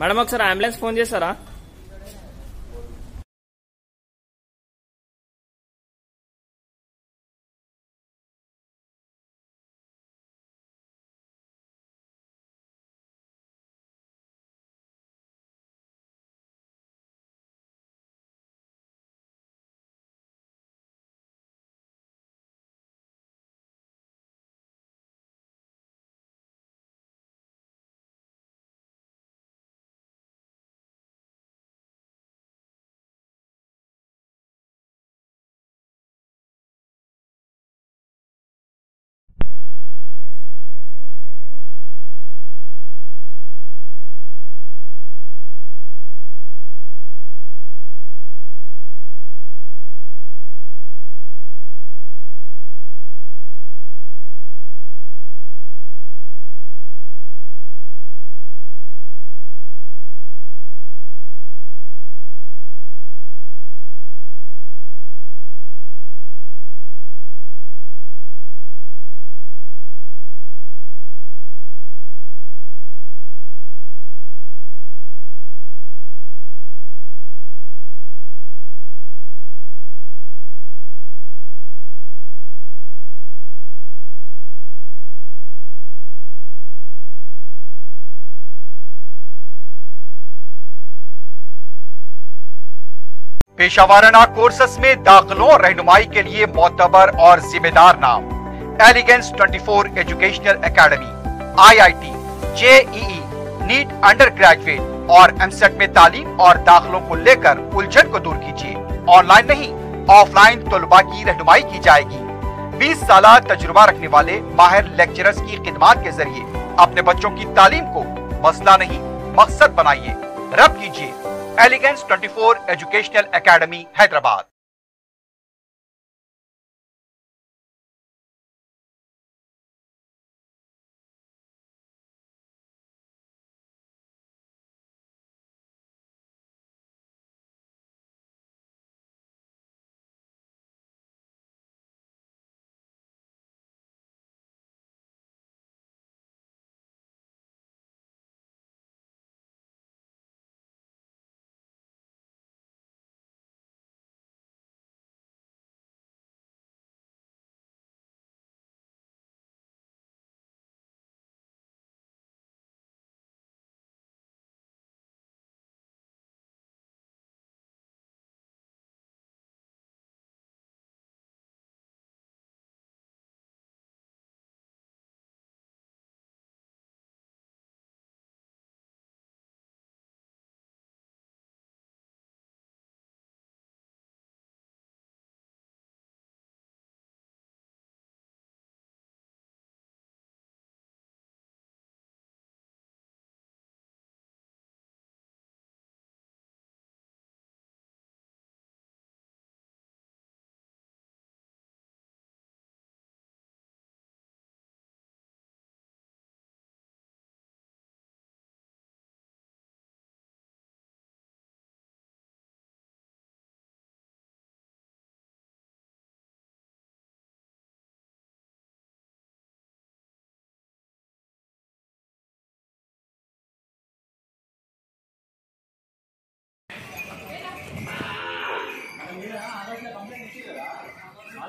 Madam ఒకసారి ambulance phone చేస్తారా? पेशा वाराना कोर्सेस में दाखिलों और रहनुमाई के लिए मोतबर और जिम्मेदार नाम। Elegance 24 Educational Academy IIT JEE NEET under graduate और एमसेट में तालीम और दाखिलों को लेकर उलझन को दूर कीजिए। ऑनलाइन नहीं ऑफलाइन तलबा की रहनुमाई की जाएगी। 20 साल तजुर्बा रखने वाले माहिर लेक्चरर्स की खिदमत के ज़रिए अपने बच्चों की तालीम को मसला नहीं, मकसद बनाइए। रब कीजिए। Elegance 24 Educational Academy Hyderabad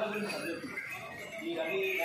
Hey,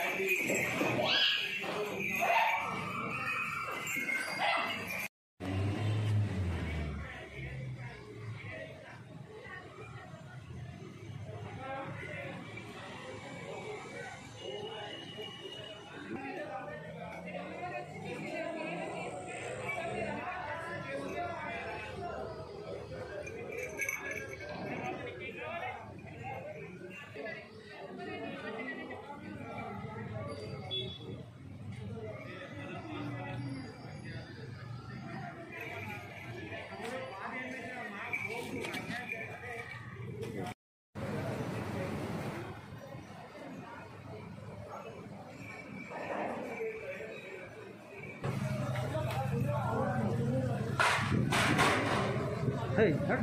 哎，二